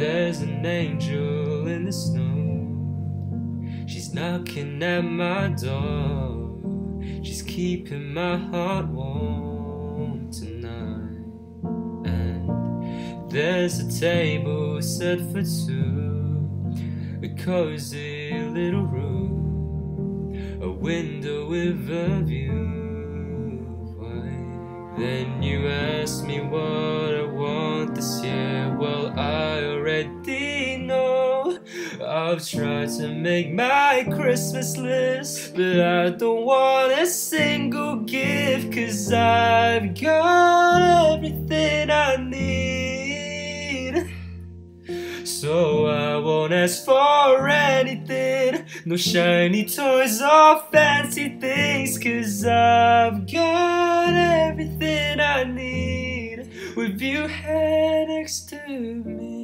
There's an angel in the snow. She's knocking at my door. She's keeping my heart warm tonight. And there's a table set for two. A cozy little room. A window with a view. Why? Then you ask me what I want this year. Well, I I've tried to make my Christmas list, but I don't want a single gift, cause I've got everything I need. So I won't ask for anything, no shiny toys or fancy things, cause I've got everything I need with you here next to me.